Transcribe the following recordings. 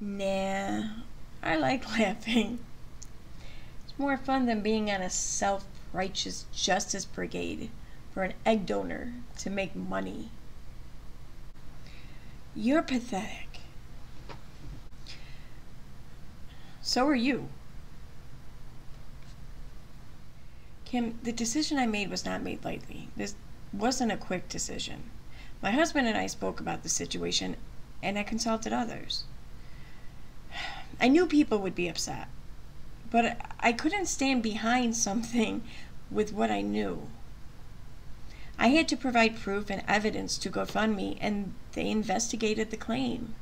Nah, I like laughing. It's more fun than being on a self righteous justice brigade for an egg donor to make money. You're pathetic. So are you. Kim, the decision I made was not made lightly. This wasn't a quick decision. My husband and I spoke about the situation, and I consulted others. I knew people would be upset, but I couldn't stand behind something with what I knew. I had to provide proof and evidence to GoFundMe, and they investigated the claim.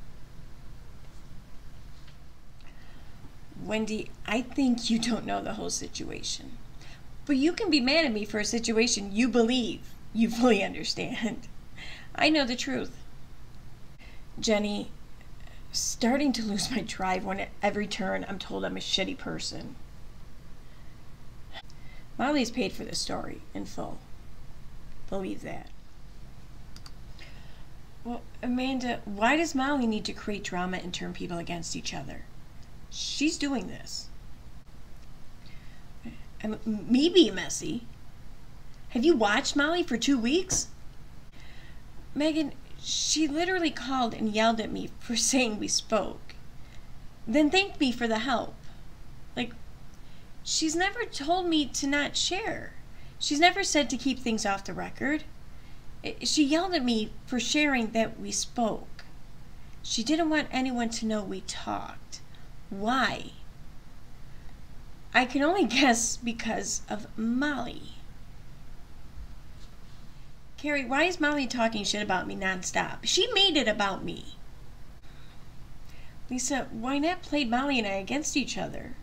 Wendy, I think you don't know the whole situation. But you can be mad at me for a situation you believe you fully understand. I know the truth. Jenny, starting to lose my drive when at every turn I'm told I'm a shitty person. Molly's paid for the story in full. Believe that. Well, Amanda, why does Molly need to create drama and turn people against each other? She's doing this. Uh, and me be messy. Have you watched Molly for two weeks? Megan, she literally called and yelled at me for saying we spoke. Then thanked me for the help. Like, she's never told me to not share. She's never said to keep things off the record. She yelled at me for sharing that we spoke. She didn't want anyone to know we talked. Why? I can only guess because of Molly. Carrie, why is Molly talking shit about me nonstop? She made it about me. Lisa, why not play Molly and I against each other?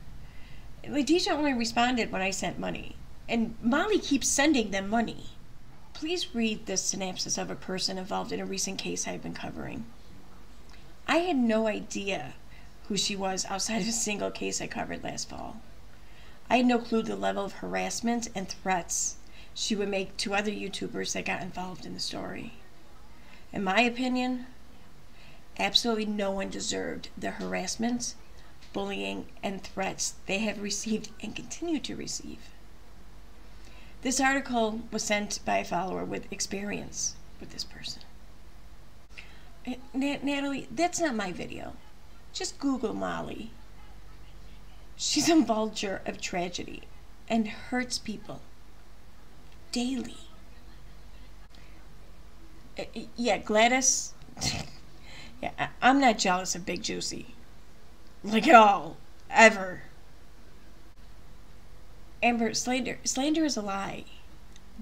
Letitia only responded when I sent money, and Molly keeps sending them money. Please read this synopsis of a person involved in a recent case I've been covering. I had no idea who she was outside of a single case I covered last fall. I had no clue the level of harassment and threats she would make to other YouTubers that got involved in the story. In my opinion, absolutely no one deserved the harassment, bullying, and threats they have received and continue to receive. This article was sent by a follower with experience with this person. Eh, Natalie, that's not my video. Just Google Molly. She's a vulture of tragedy and hurts people daily. Uh, yeah, Gladys. yeah, I'm not jealous of Big Juicy. Like at all. Ever. Amber, slander, slander is a lie.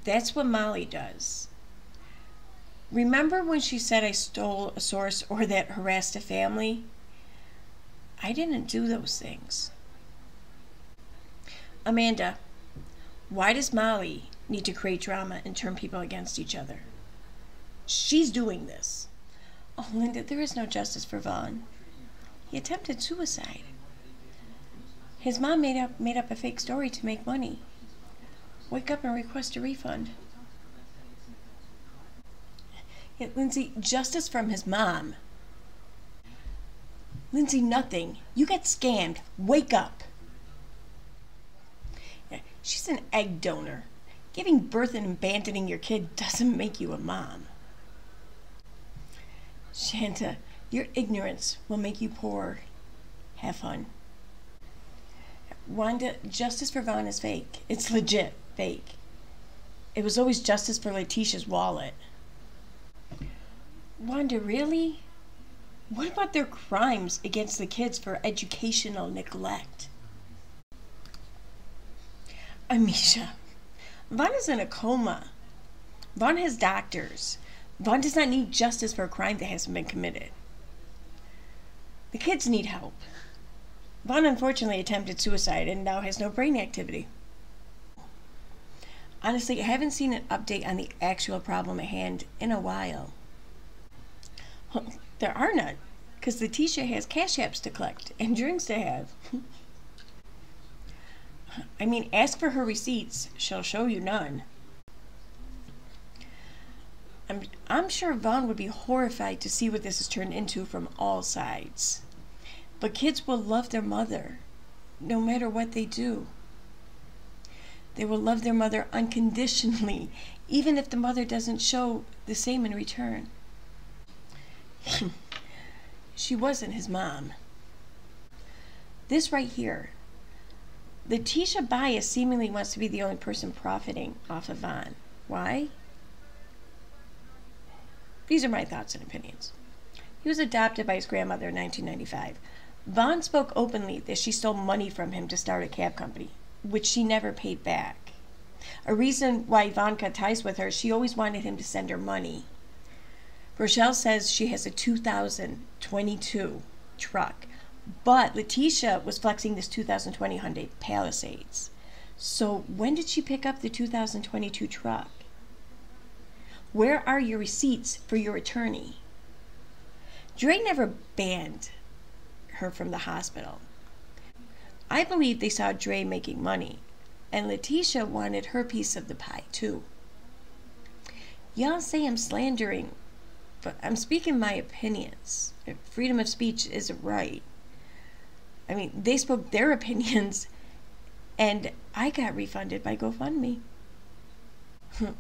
That's what Molly does. Remember when she said I stole a source or that harassed a family? I didn't do those things. Amanda, why does Molly need to create drama and turn people against each other. She's doing this. Oh, Linda, there is no justice for Von. He attempted suicide. His mom made up made up a fake story to make money. Wake up and request a refund. Yet, Lindsay, justice from his mom. Lindsay, nothing. You get scammed. Wake up. Yeah, she's an egg donor. Giving birth and abandoning your kid doesn't make you a mom. Shanta, your ignorance will make you poor. Have fun. Wanda, justice for Von is fake. It's legit fake. It was always justice for Letitia's wallet. Wanda, really? What about their crimes against the kids for educational neglect? Amisha, Von is in a coma. Von has doctors. Von does not need justice for a crime that hasn't been committed. The kids need help. Von unfortunately attempted suicide and now has no brain activity. Honestly, I haven't seen an update on the actual problem at hand in a while. There are none, because Letitia has cash apps to collect and drinks to have. I mean, ask for her receipts. She'll show you none. I'm, I'm sure Von would be horrified to see what this has turned into from all sides. But kids will love their mother no matter what they do. They will love their mother unconditionally, even if the mother doesn't show the same in return. she wasn't his mom. This right here. Letitia Bias seemingly wants to be the only person profiting off of Von. Why? These are my thoughts and opinions. He was adopted by his grandmother in 1995. Von spoke openly that she stole money from him to start a cab company, which she never paid back. A reason why Von cut ties with her, she always wanted him to send her money. Rochelle says she has a 2022 truck, but Letitia was flexing this 2020 Hyundai Palisades. So when did she pick up the 2022 truck? Where are your receipts for your attorney? Dre never banned her from the hospital. I believe they saw Dre making money, and Letitia wanted her piece of the pie too. Y'all say I'm slandering, but I'm speaking my opinions. Freedom of speech is a right. I mean, they spoke their opinions, and I got refunded by GoFundMe.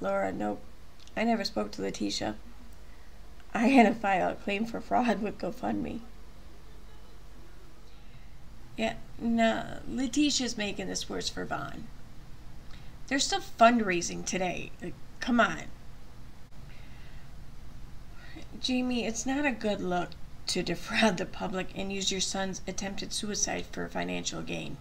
Laura, nope. I never spoke to Letitia. I had to file a claim for fraud with GoFundMe. Yeah, no, Letitia's making this worse for Von. They're still fundraising today. Like, come on. Jamie, it's not a good look to defraud the public and use your son's attempted suicide for financial gain.